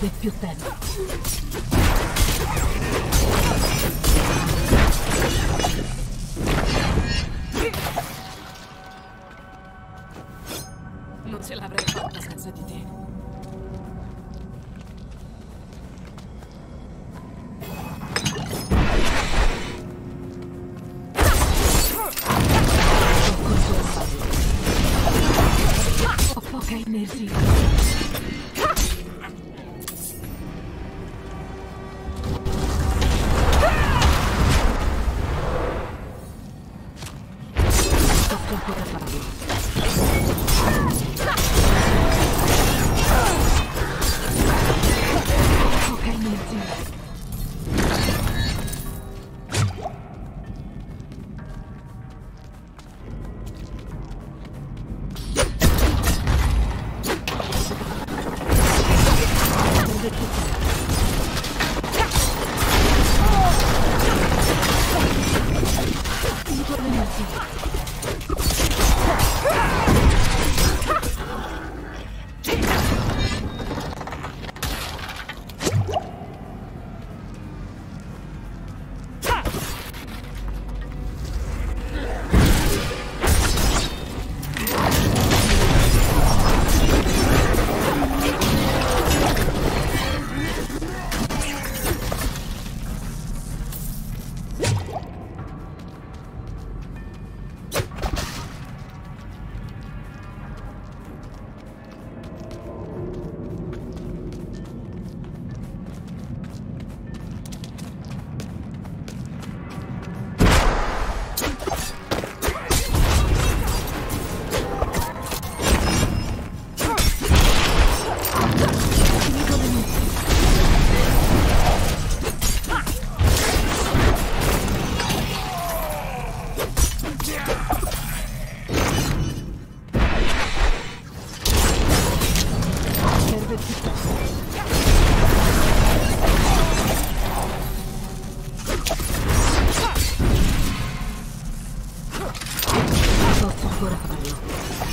serve più tempo. ¡Gracias!